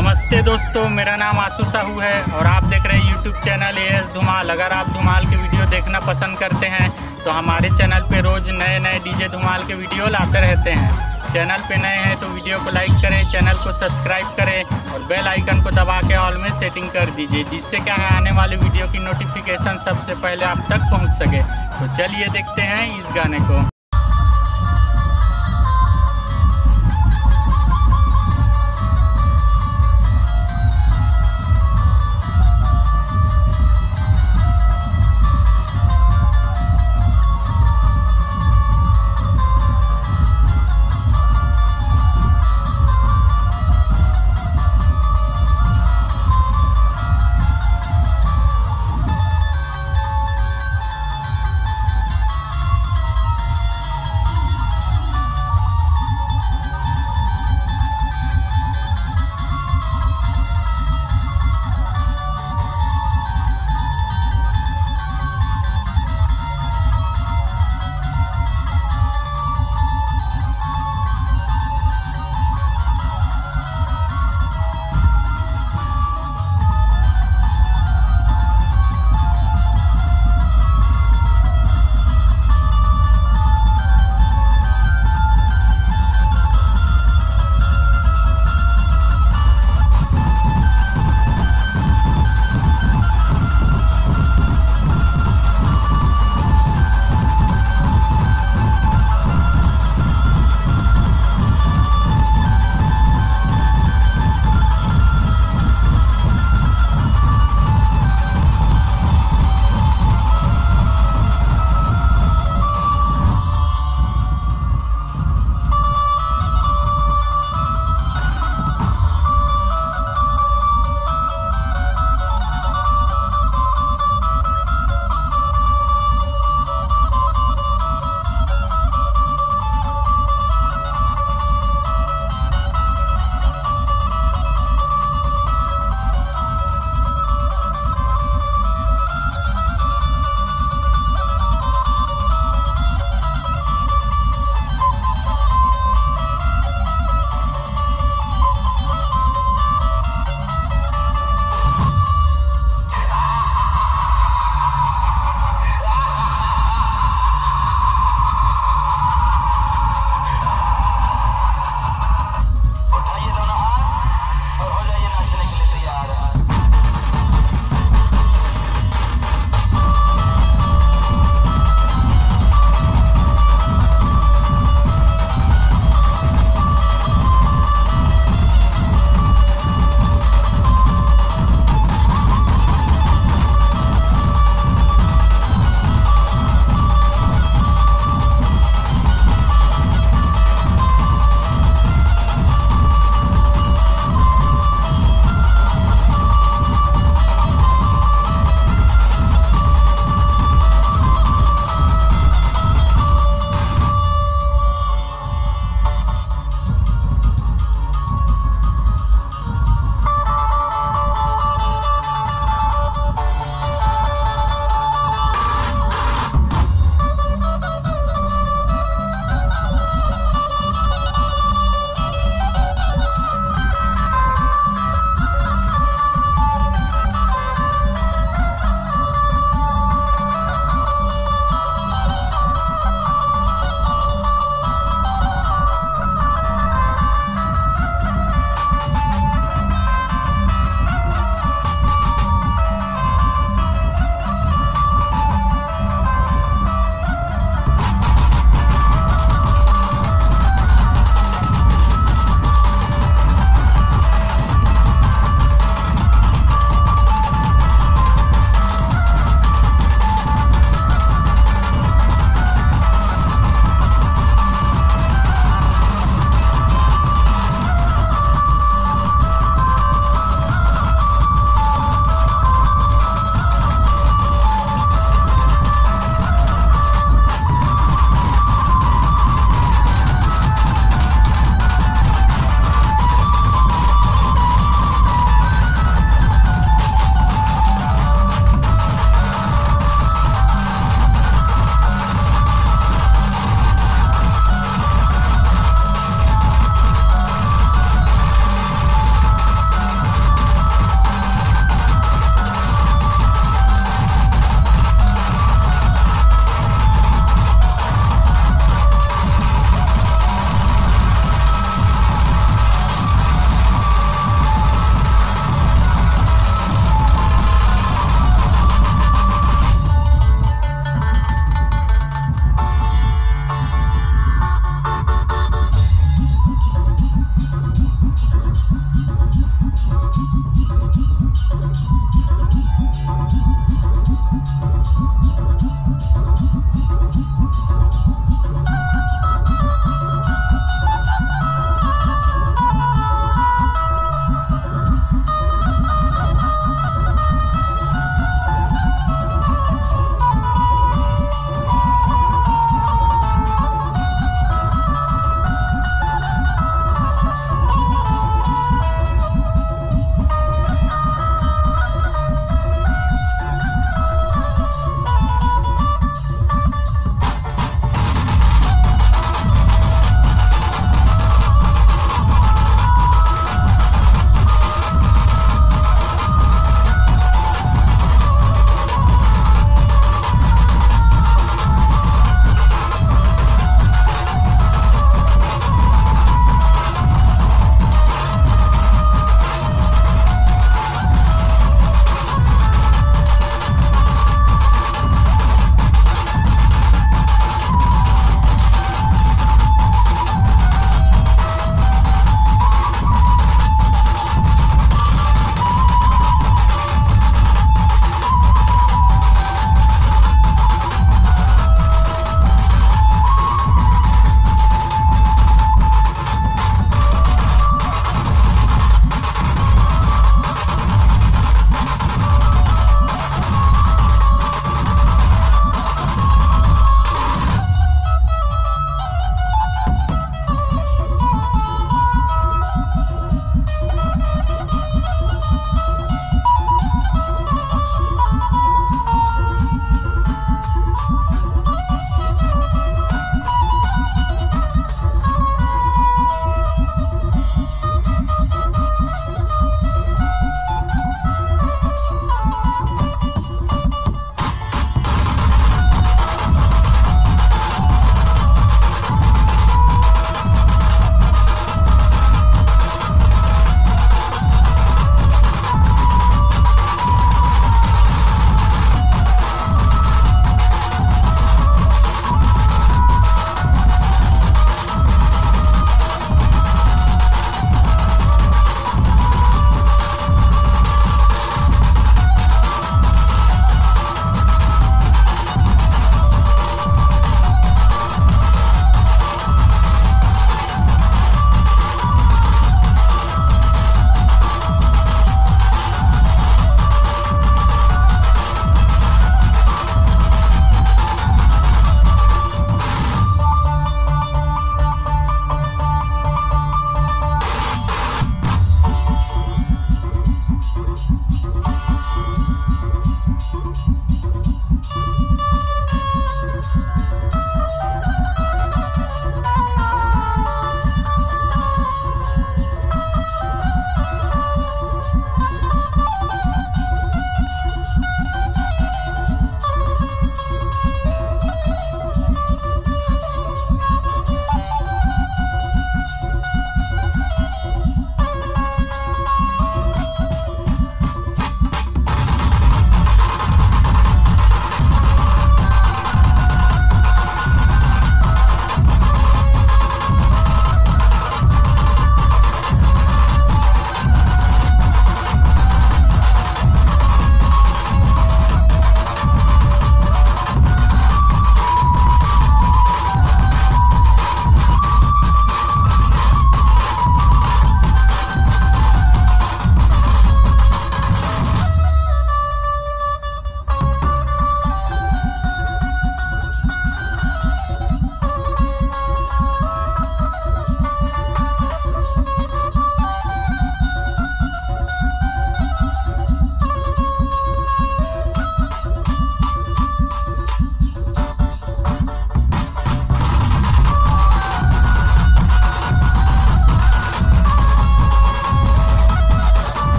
नमस्ते दोस्तों, मेरा नाम आशु साहू है और आप देख रहे हैं YouTube channel A S Dhumal. अगर आप धुमाल के वीडियो देखना पसंद करते हैं तो हमारे चैनल पे रोज़ नए नए डीजे धुमाल के वीडियो लाते रहते हैं। चैनल पे नए हैं तो वीडियो को लाइक करें चैनल को सब्सक्राइब करें और बेल आइकन को दबा के ऑल में सेटिंग कर दीजिए, जिससे क्या है, आने वाले वीडियो की नोटिफिकेशन सबसे पहले आप तक पहुँच सके। तो चलिए देखते हैं इस गाने को।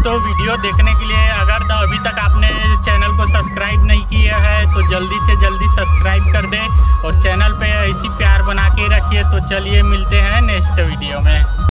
दोस्तों, वीडियो देखने के लिए अगर तो अभी तक आपने चैनल को सब्सक्राइब नहीं किया है तो जल्दी से जल्दी सब्सक्राइब कर दें और चैनल पे ऐसी प्यार बना के रखिए। तो चलिए मिलते हैं नेक्स्ट वीडियो में।